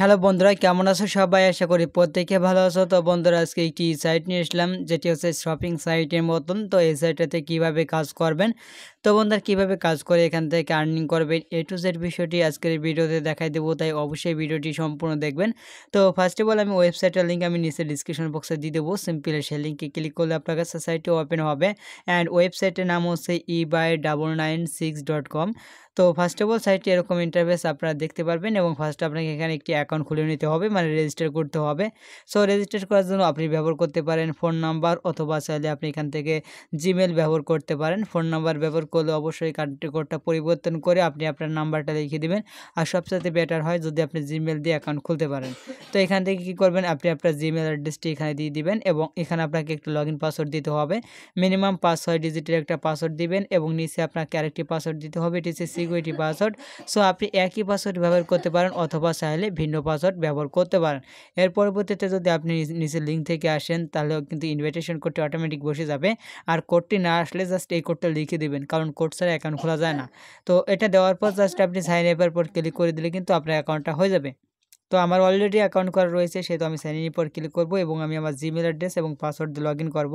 Hello বন্ধুরা, কেমন আছো সবাই? আশা করি প্রত্যেকে ভালো আছো। তো বন্ধুরা, আজকে একটি সাইট নিয়ে এসলাম, যেটি হচ্ছে শপিং সাইটের মতন। তো এই সাইটটাতে কীভাবে কাজ করবেন? তো বন্ধুরা, কীভাবে কাজ করে এখান থেকে আর্নিং করবেন এ টু জেড বিষয়টি আজকের ভিডিওতে দেখাই দেবো, তাই অবশ্যই ভিডিওটি সম্পূর্ণ দেখবেন। তো ফার্স্ট অফ অল আমি ওয়েবসাইটের লিঙ্ক আমি নিচে ডিসক্রিপশন বক্সে দিয়ে দেবো সিম্পল সেই লিঙ্কে ক্লিক করলে আপনার কাছে সাইটটি ওপেন হবে। অ্যান্ড ওয়েবসাইটের নাম হচ্ছে E by double nine six dot com তো ফার্স্ট অফ অল সাইটটি এরকম ইন্টারভেস আপনারা দেখতে পারবেন এবং ফার্স্ট আপনাকে এখানে একটি অ্যাকাউন্ট খুলে নিতে হবে মানে রেজিস্টার করতে হবে। সো রেজিস্টার করার জন্য আপনি ব্যবহার করতে পারেন ফোন নাম্বার অথবা চাইলে আপনি এখান থেকে জিমেল ব্যবহার করতে পারেন। ফোন নাম্বার ব্যবহার করলে অবশ্যই কান্ট্রি কোডটা পরিবর্তন করে আপনি আপনার নাম্বারটা লিখে দেবেন। আর সবচেয়ে বেটার হয় যদি আপনি জিমেল দিয়ে অ্যাকাউন্ট খুলতে পারেন। তো এখান থেকে কী করবেন? আপনি আপনার জিমেল অ্যাড্রেসটি এখানে দিয়ে দিবেন এবং এখানে আপনাকে একটু লগ পাসওয়ার্ড দিতে হবে। মিনিমাম পাঁচ ছয় ডিজিটের একটা পাসওয়ার্ড দিবেন এবং নিচে আপনাকে আরেকটি পাসওয়ার্ড দিতে হবে, এটি হচ্ছে সিকিউরিটি পাসওয়ার্ড সো আপনি একই পাসওয়ার্ড ব্যবহার করতে পারেন অথবা চাইলে ভিন্ন পাসওয়ার্ড ব্যবহার করতে পারেন। এর পরবর্তীতে যদি আপনি নিচের লিঙ্ক থেকে আসেন তাহলেও কিন্তু ইনভিটেশন কোডটি অটোমেটিক বসে যাবে। আর কোডটি না আসলে জাস্ট এই কোডটা লিখে দেবেন। কারণ কোড ছাড়া অ্যাকাউন্ট খোলা যায় না। তো এটা দেওয়ার পর জাস্ট আপনি সাইন আপের পর ক্লিক করে দিলে কিন্তু আপনার অ্যাকাউন্টটা হয়ে যাবে। তো আমার অলরেডি অ্যাকাউন্ট করা রয়েছে, সেহেতু আমি সাইন ইন পর ক্লিক করব এবং আমি আমার জিমেল অ্যাড্রেস এবং পাসওয়ার্ড দিয়ে লগ ইন করব।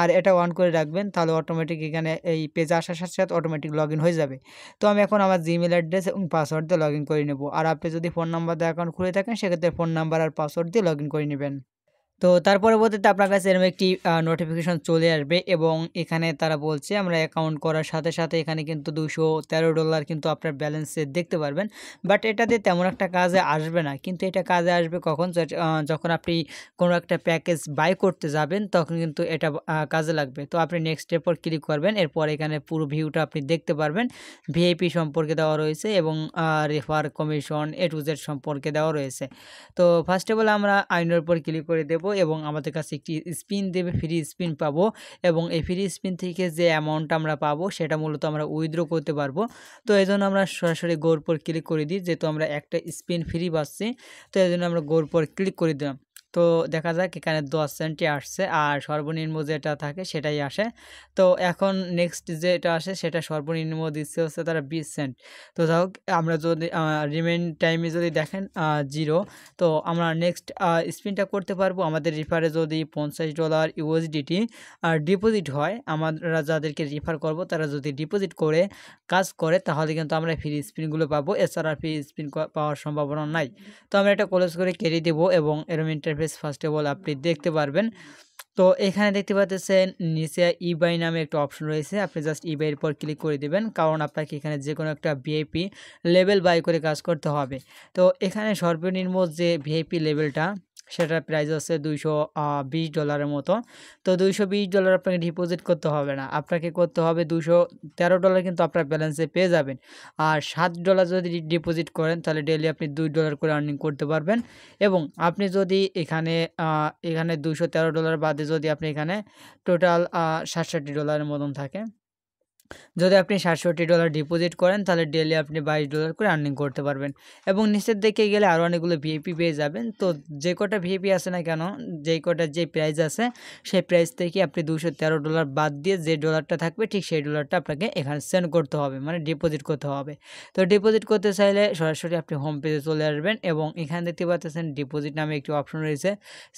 আর এটা অন করে রাখবেন, তাহলে অটোমেটিক এখানে এই পেজে আসার সাথে সাথে অটোমেটিক লগ ইন হয়ে যাবে। তো আমি এখন আমার জিমেল অ্যাড্রেস এবং পাসওয়ার্ড দিয়ে লগ ইন করে নেব। আর আপনি যদি ফোন নাম্বার দিয়ে অ্যাকাউন্ট খুলে থাকেন, সেক্ষেত্রে ফোন নাম্বার আর পাসওয়ার্ড দিয়ে লগ ইন করে নেবেন। তো তার পরবর্তীতে আপনার কাছে এরকম একটি নোটিফিকেশন চলে আসবে এবং এখানে তারা বলছে, আমরা অ্যাকাউন্ট করার সাথে সাথে এখানে কিন্তু দুশো তেরো ডলার কিন্তু আপনার ব্যালেন্সে দেখতে পারবেন। বাট এটাতে তেমন একটা কাজে আসবে না। কিন্তু এটা কাজে আসবে কখন? যখন আপনি কোনো একটা প্যাকেজ বাই করতে যাবেন, তখন কিন্তু এটা কাজে লাগবে। তো আপনি নেক্সট পর ক্লিক করবেন। এরপর এখানে পুরো ভিউটা আপনি দেখতে পারবেন। ভিআইপি সম্পর্কে দেওয়া রয়েছে এবং refer commission A to Z সম্পর্কে দেওয়া রয়েছে। তো ফার্স্ট অফ অল আমরা আইনের উপর ক্লিক করে দেব। এবং আমাদের কাছে একটি স্পিন দেবে, ফ্রি স্পিন পাবো এবং এই ফ্রি স্পিন থেকে যে অ্যামাউন্ট আমরা পাবো সেটা মূলত আমরা উইথড্র করতে পারব। তো এই জন্য আমরা সরাসরি গোর পর ক্লিক করে দিই, যেহেতু আমরা একটা স্পিন ফ্রি পাচ্ছি, তো এই জন্য আমরা গোর পর ক্লিক করে দিলাম। তো দেখা যাক এখানে দশ সেন্টই আসছে আর সর্বনিম্ন যেটা থাকে সেটাই আসে। তো এখন নেক্সট যেটা আসে সেটা সর্বনিম্ন দিচ্ছে হচ্ছে তারা বিশ সেন্ট তো যাই হোক, আমরা যদি রিমেন টাইমে যদি দেখেন জিরো তো আমরা নেক্সট স্পিনটা করতে পারব। আমাদের রিফারে যদি পঞ্চাশ ডলার ইউএসডিটি ডিপোজিট হয়, আমরা যাদেরকে রিফার করব তারা যদি ডিপোজিট করে, কাজ করে, তাহলে কিন্তু আমরা ফ্রি স্পিনগুলো পাবো। এছাড়া ফ্রি স্পিন পাওয়ার সম্ভাবনা নাই। তো আমরা এটা ক্লোজ করে কেড়ে দেবো এবং এরম interface interface first of all আপনি দেখতে পারবেন। তো এখানে দেখতে পাচ্ছেন, নিচে ইবাই নামে একটা অপশন রয়েছে। আপনি জাস্ট ইবাইয়ের পর ক্লিক করে দিবেন, কারণ আপনাকে এখানে যে কোনো একটা ভিআইপি লেভেল বাই করে কাজ করতে হবে। তো এখানে সর্বনিম্ন যে ভিআইপি লেভেলটা সেটার প্রাইস আছে দুইশো বিশ ডলারের মতো। তো দুইশো বিশ ডলার আপনাকে ডিপোজিট করতে হবে না। আপনাকে করতে হবে দুশো তেরো ডলার কিন্তু আপনার ব্যালেন্সে পেয়ে যাবেন। আর সাত ডলার যদি ডিপোজিট করেন তাহলে ডেলি আপনি দুই ডলার করে আর্নিং করতে পারবেন। এবং আপনি যদি এখানে এখানে দুশো তেরো ডলার বাদে যদি আপনি এখানে টোটাল সাতষট্টি ডলারের মতন থাকে। যদি আপনি সাতষট্টি ডলার ডিপোজিট করেন, তাহলে ডেলি আপনি বাইশ ডলার করে আর্নিং করতে পারবেন। এবং নিচের দিকে গেলে আরও অনেকগুলো ভিএপি পেয়ে যাবেন। তো যে কটা ভিএপি আছে না কেন, যেই কটা যে প্রাইস আছে, সেই প্রাইস থেকে আপনি দুশো তেরো ডলার বাদ দিয়ে যে ডলারটা থাকবে, ঠিক সেই ডলারটা আপনাকে এখানে সেন্ড করতে হবে মানে ডিপোজিট করতে হবে। তো ডিপোজিট করতে চাইলে সরাসরি আপনি হোম পেজে চলে আসবেন এবং এখানে দেখতে পাচ্ছেন ডিপোজিট নামে একটি অপশন রয়েছে।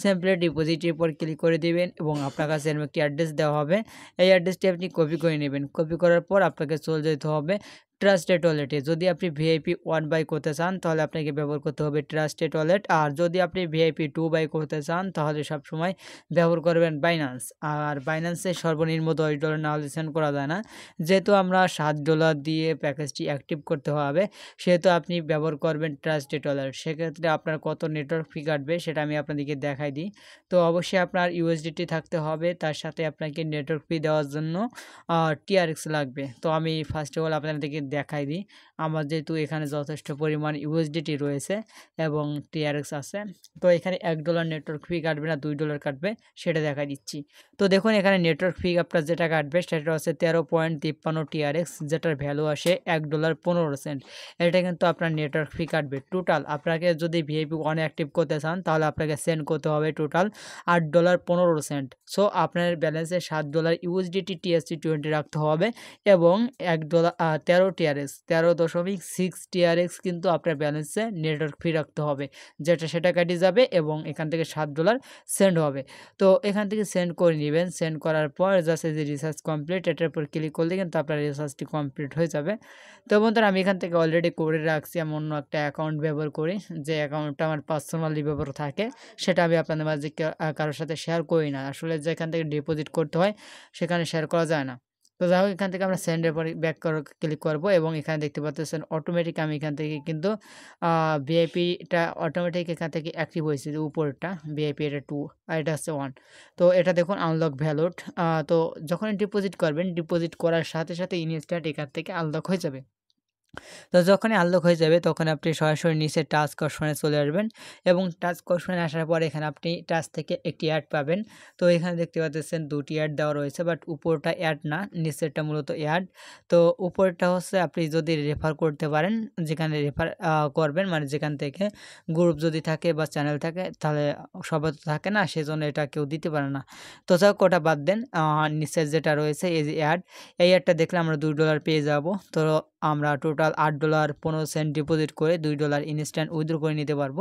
সিম্পলি ডিপোজিটের উপর ক্লিক করে দিবেন এবং আপনার কাছে এরকম একটি অ্যাড্রেস দেওয়া হবে। এই অ্যাড্রেসটি আপনি কপি করে নেবেন। কপি করার পর আপনাকে চলে যেতে হবে। ট্রাস্টেড ওয়ালেটে যদি আপনি ভিআইপি ওয়ান বাই করতে চান, তাহলে আপনাকে ব্যবহার করতে হবে ট্রাস্টেড ওয়ালেট আর যদি আপনি ভিআইপি টু বাই করতে চান, তাহলে সবসময় ব্যবহার করবেন বাইন্যান্স আর বাইন্যান্সে সর্বনিম্ন দশ ডলার না হলে সেন্ড করা যায় না। যেহেতু আমরা সাত ডলার দিয়ে প্যাকেজটি অ্যাক্টিভ করতে হবে, সেহেতু আপনি ব্যবহার করবেন ট্রাস্টেড ওয়ালেট সেক্ষেত্রে আপনার কত নেটওয়ার্ক ফি কাটবে, সেটা আমি আপনাদেরকে দেখাই দিই। তো অবশ্যই আপনার ইউএসডিটি থাকতে হবে, তার সাথে আপনাকে নেটওয়ার্ক ফি দেওয়ার জন্য টিআরএক্স লাগবে। তো আমি ফার্স্ট অফ অল আপনাদেরকে দেখাই দিই। আমার যেহেতু এখানে যথেষ্ট পরিমাণ ইউএসডিটি রয়েছে এবং টিআরএক্স আছে, তো এখানে এক ডলার নেটওয়ার্ক ফি কাটবে না, দুই ডলার কাটবে, সেটা দেখা দিচ্ছি। তো দেখুন এখানে নেটওয়ার্ক ফি আপনার যেটা কাটবে সেটা হচ্ছে তেরো পয়েন্ট তিপ্পান্ন টিআরএক্স যেটার ভ্যালু আসে এক ডলার পনেরো সেন্ট এটা কিন্তু আপনার নেটওয়ার্ক ফি কাটবে টোটাল আপনাকে যদি ভিআইপি ওয়ান অ্যাক্টিভ করতে চান, তাহলে আপনাকে সেন্ড করতে হবে টোটাল আট ডলার পনেরো সেন্ট সো আপনার ব্যালেন্সে সাত ডলার ইউএসডিটি টিএসসি টোয়েন্টি রাখতে হবে এবং এক ডলার তেরো টিআরএক্স তেরো দশমিক সিক্স টিআরএক্স কিন্তু আপনার ব্যালেন্সে নেটওয়ার্ক ফি রাখতে হবে। যেটা সেটা কাটি যাবে এবং এখান থেকে সাত ডলার সেন্ড হবে। তো এখান থেকে সেন্ড করে নেবেন। সেন্ড করার পর জাস্ট যে রিসার্চ কমপ্লিট এটার উপর ক্লিক করলে কিন্তু আপনার রিসার্চটি কমপ্লিট হয়ে যাবে। তো বন্ধুরা, আমি এখান থেকে অলরেডি করে রাখছি। আমি অন্য একটা অ্যাকাউন্ট ব্যবহার করি, যে অ্যাকাউন্টটা আমার পার্সোনালি ব্যবহার থাকে। সেটা আমি আপনাদের মাঝে কারোর সাথে শেয়ার করি না। আসলে যেখান থেকে ডিপোজিট করতে হয়, সেখানে শেয়ার করা যায় না। তো যাই হোক, এখান থেকে আমরা সেন্ডের পরে ব্যাক ক্লিক করব এবং এখানে দেখতে পাচ্ছেন অটোমেটিক আমি এখান থেকে কিন্তু ভিআইপিটা অটোমেটিক এখান থেকে অ্যাক্টিভ হয়েছে যে উপরটা ভিআইপি এটা টু আর এটা হচ্ছে ওয়ান তো এটা দেখুন আনলক ভ্যালুট তো যখন ডিপোজিট করবেন ডিপোজিট করার সাথে সাথে ইনস্ট্যান্ট এখান থেকে আনলক হয়ে যাবে। তো যখনই আনলক হয়ে যাবে, তখন আপনি সরাসরি নিচে টাচ কর্ষণে চলে আসবেন এবং টাচ কর্ষণে আসার পর এখানে আপনি টাচ থেকে একটি অ্যাড পাবেন। তো এখানে দেখতে পাচ্ছেন দুটি অ্যাড দেওয়া রয়েছে, বাট উপরটা অ্যাড না, নিচেরটা মূলত অ্যাড। তো উপরটা হচ্ছে আপনি যদি রেফার করতে পারেন, যেখানে রেফার করবেন মানে যেখান থেকে গ্রুপ যদি থাকে বা চ্যানেল থাকে, তাহলে সবাই তো থাকে না, সেজন্য এটা কেউ দিতে পারে না। তো যাক ওটা বাদ দেন নিচের যেটা রয়েছে, এই যে অ্যাড, এই অ্যাডটা দেখলে আমরা দুই ডলার পেয়ে যাব। তো আমরা টোটাল আট ডলার পনেরো সেন্ট ডিপোজিট করে দুই ডলার ইনস্ট্যান্ট উইথড্র করে নিতে পারব।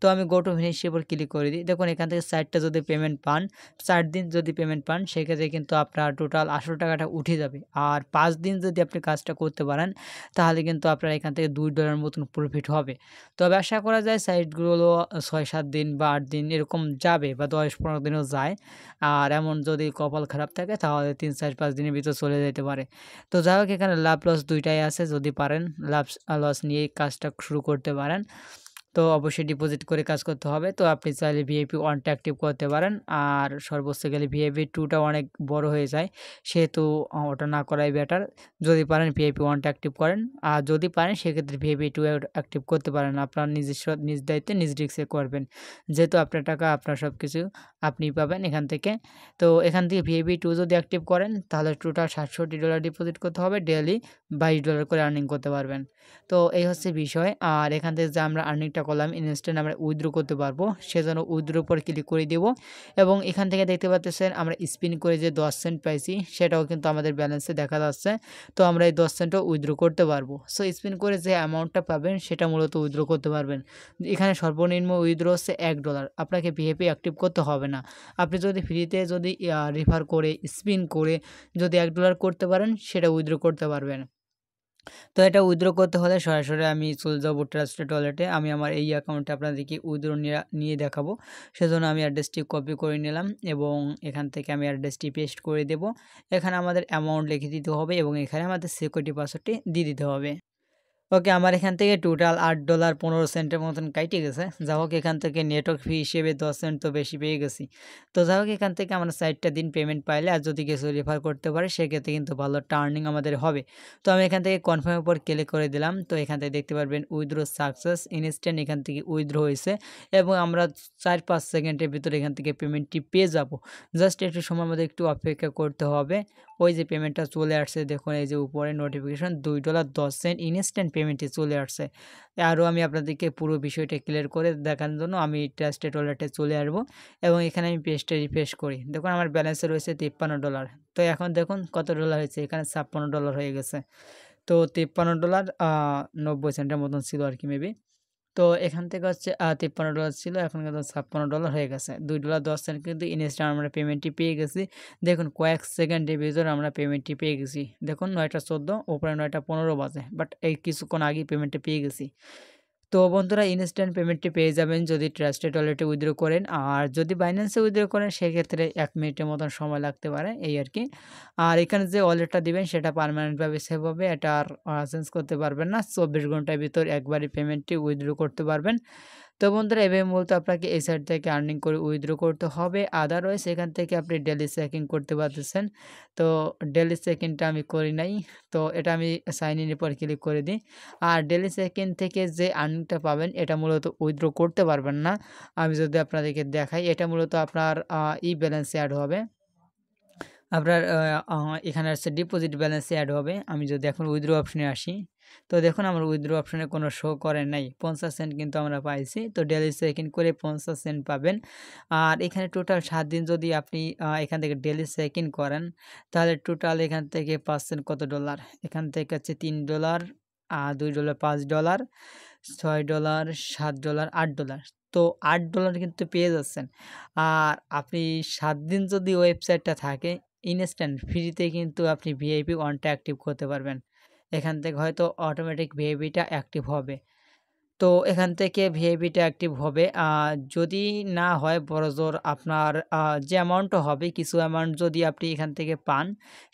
তো আমি গো টু ফিনিশ উপর ক্লিক করে দিই। দেখুন, এখান থেকে সাইটটা যদি পেমেন্ট পান, চার দিন যদি পেমেন্ট পান, সেক্ষেত্রে কিন্তু আপনার টোটাল আটশো টাকাটা উঠে যাবে। আর পাঁচ দিন যদি আপনি কাজটা করতে পারেন, তাহলে কিন্তু আপনার এখান থেকে দুই ডলার মতন প্রফিট হবে। তবে আশা করা যায় সাইটগুলো ছয় সাত দিন বা আট দিন এরকম যাবে বা দশ পনেরো দিনও যায়। আর এমন যদি কপাল খারাপ থাকে, তাহলে তিন চার পাঁচ দিনের ভিতর চলে যেতে পারে। তো যাই হোক, এখানে লাভ লস দুইটাই আছে, যদি পারেন। লাভ লস নিয়ে কাজটা শুরু করতে পারেন। তো অবশ্যই ডিপোজিট করে কাজ করতে হবে। তো আপনি চাইলে ভিআইপি ওয়ানটা অ্যাক্টিভ করতে পারেন। আর সর্বোচ্চ গেলে ভিআইপি টুটা অনেক বড় হয়ে যায়। সেহেতু ওটা না করাই বেটার যদি পারেন ভিআইপি ওয়ানটা অ্যাক্টিভ করেন। আর যদি পারেন, সেক্ষেত্রে ভিআইপি টু অ্যাক্টিভ করতে পারেন। আপনার নিজস্ব, নিজ দায়িত্বে নিজ রিক্সে করবেন। যেহেতু আপনার টাকা, আপনার সব কিছু আপনি পাবেন এখান থেকে। তো এখান থেকে ভিআইপি টু যদি অ্যাক্টিভ করেন, তাহলে টোটাল সাতষট্টি ডলার ডিপোজিট করতে হবে। ডেলি বাইশ ডলার করে আর্নিং করতে পারবেন। তো এই হচ্ছে বিষয়। আর এখান থেকে যে আমরা আর্নিংটা করলাম ইনস্ট্যান্ট আমরা উইথড্র করতে পারব। সেজন্য উইথড্র উপর ক্লিক করে দেব এবং এখান থেকে দেখতে পাচ্ছেন আমরা স্পিন করে যে দশ সেন্ট পাইছি, সেটাও কিন্তু আমাদের ব্যালেন্সে দেখা যাচ্ছে। তো আমরা এই দশ সেন্টও উইথড্র করতে পারব। সো স্পিন করে যে অ্যামাউন্টটা পাবেন, সেটা মূলত উইথড্র করতে পারবেন। এখানে সর্বনিম্ন উইথড্র হচ্ছে এক ডলার আপনাকে ভিএপি অ্যাক্টিভ করতে হবে না। আপনি যদি ফ্রিতে যদি রেফার করে স্পিন করে যদি এক ডলার করতে পারেন, সেটা উইথড্র করতে পারবেন। তো এটা উইথড্র করতে হলে সরাসরি আমি চলে যাব ট্রাস্টেড ওয়ালেটে। আমি আমার এই অ্যাকাউন্টে আপনাদেরকে উইথড্র নিয়ে দেখাবো। সেজন্য আমি অ্যাড্রেসটি কপি করে নিলাম এবং এখান থেকে আমি অ্যাড্রেসটি পেস্ট করে দেব। এখানে আমাদের অ্যামাউন্ট লিখে দিতে হবে এবং এখানে আমাদের সিকিউরিটি পাসওয়ার্ডটি দিয়ে দিতে হবে। ওকে আমার এখান থেকে টোটাল আট ডলার পনেরো সেন্টের মতন কাইটে গেছে। যা হোক, এখান থেকে নেটওয়ার্ক ফি হিসেবে দশ সেন্ট তো বেশি পেয়ে গেছি। তো যা হোক, এখান থেকে আমরা সাইটটা দিন পেমেন্ট পাইলে আর যদি কিছু রেফার করতে পারে, সেক্ষেত্রে কিন্তু ভালো টার্নিং আমাদের হবে। তো আমি এখান থেকে কনফার্মের উপর ক্লিক করে দিলাম। তো এখান থেকে দেখতে পারবেন উইথড্রো সাকসেস ইনস্ট্যান্ট এখান থেকে উইথড্রো হয়েছে এবং আমরা চার পাঁচ সেকেন্ডের ভিতরে এখান থেকে পেমেন্টটি পেয়ে যাব। জাস্ট একটু সময় মধ্যে একটু অপেক্ষা করতে হবে। ওই যে পেমেন্টটা চলে আসছে, দেখুন এই যে উপরে নোটিফিকেশন দুই ডলার দশ সেন্ট ইনস্ট্যান্ট পেমেন্টে চলে আসছে। আরও আমি আপনাদেরকে পুরো বিষয়টা ক্লিয়ার করে দেখানোর জন্য আমি ট্রাস্টেড ওয়ালেটে চলে আসব এবং এখানে আমি পেজটা রিফ্রেশ করি। দেখুন, আমার ব্যালেন্সে রয়েছে তিপ্পান্ন ডলার তো এখন দেখুন কত ডলার হয়েছে? এখানে ছাপ্পান্ন ডলার হয়ে গেছে। তো তিপ্পান্ন ডলার নব্বই সেন্টের মতন ছিল আর কি মেবি তো এখান থেকে হচ্ছে তিপ্পান্ন ডলার ছিল, এখন কিন্তু ছাপ্পান্ন ডলার হয়ে গেছে। দুই ডলার দশ সেন্ট কিন্তু ইনস্ট্যান্ট আমরা পেমেন্টটি পেয়ে গেছি। দেখুন, কয়েক সেকেন্ডের ভিতরে আমরা পেমেন্টটি পেয়ে গেছি। দেখুন, নয়টা চোদ্দ, ওপরে নয়টা পনেরো বাজে বাট এই কিছুক্ষণ আগেই পেমেন্টটি পেয়ে গেছি। তো বন্ধুরা ইনস্ট্যান্ট পেমেন্টটি পেয়ে যাবেন যদি ট্রাস্টেড ওয়ালেটে উইথড্র করেন। আর যদি বাইন্যান্সে উইথড্র করেন, সেক্ষেত্রে এক মিনিটের মতন সময় লাগতে পারে, এই আর কি। আর এখানে যে ওয়ালেটটা দিবেন, সেটা পারমানেন্টভাবে সেভ হবে, এটা আর চেঞ্জ করতে পারবেন না। চব্বিশ ঘণ্টার ভিতর একবারই পেমেন্টটি উইথড্র করতে পারবেন। তো বন্ধুরা, এভাবে মূলত আপনাকে এই সাইড থেকে আর্নিং করে উইথড্র করতে হবে। আদারওয়াইজ এখান থেকে আপনি ডেলি চেকিং করতে পারতেছেন। তো ডেলি চেকিংটা আমি করি নাই। তো এটা আমি সাইন ইনের পর ক্লিক করে দিই। আর ডেলি চেকিং থেকে যে আর্নিংটা পাবেন, এটা মূলত উইথড্র করতে পারবেন না। আমি যদি আপনাদেরকে দেখাই, এটা মূলত আপনার ই ব্যালেন্সে অ্যাড হবে। আপনার এখানে আসছে ডিপোজিট ব্যালেন্সে অ্যাড হবে। আমি যদি এখন উইথড্র অপশনে আসি। তো দেখুন আমার উইথড্র অপশনে কোনো শো করে নাই। পঞ্চাশ সেন্ট কিন্তু আমরা পাইছি। তো ডেলি চেক ইন করে পঞ্চাশ সেন্ট পাবেন। আর এখানে টোটাল সাত দিন যদি আপনি এখান থেকে ডেলি চেক ইন করেন, তাহলে টোটাল এখান থেকে পাচ্ছেন কত ডলার এখান থেকে হচ্ছে তিন ডলার আর দুই ডলার পাঁচ ডলার ছয় ডলার সাত ডলার আট ডলার তো আট ডলার কিন্তু পেয়ে যাচ্ছেন। আর আপনি সাত দিন যদি ওয়েবসাইটটা থাকে ইনস্ট্যান্ট ফ্রিতে কিন্তু আপনি ভিআইপি ওয়ানটা অ্যাক্টিভ করতে পারবেন। এখান থেকে হয়তো অটোমেটিক ভিআইপিটা অ্যাক্টিভ হবে। তো এখান থেকে ভিআইপিটা অ্যাক্টিভ হবে। যদি না হয় বড়জোর আপনার যে অ্যামাউন্টটা হবে, কিছু অ্যামাউন্ট যদি আপনি এখান থেকে পান,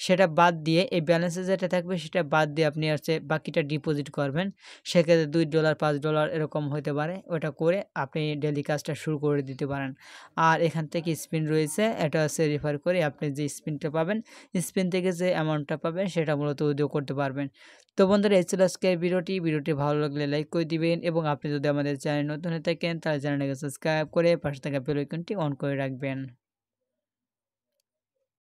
সেটা বাদ দিয়ে এই ব্যালেন্সে যেটা থাকবে, সেটা বাদ দিয়ে আপনি হচ্ছে বাকিটা ডিপোজিট করবেন। সেক্ষেত্রে দুই ডলার পাঁচ ডলার এরকম হতে পারে। ওটা করে আপনি ডেলি কাজটা শুরু করে দিতে পারেন। আর এখান থেকে স্পিন রয়েছে, এটা হচ্ছে রেফার করে আপনি যে স্পিনটা পাবেন স্পিন থেকে যে অ্যামাউন্টটা পাবেন, সেটা মূলত উদ্যোগ করতে পারবেন। তো বন্ধুরা, এই ছিল আজকের ভিডিওটি। ভিডিওটি ভালো লাগলে লাইক করে দিবেন এবং আপনি যদি আমাদের চ্যানেল নতুন হয়ে থাকেন, তাহলে চ্যানেলটাকে সাবস্ক্রাইব করে পাশে থাকা বেল আইকনটি অন করে রাখবেন।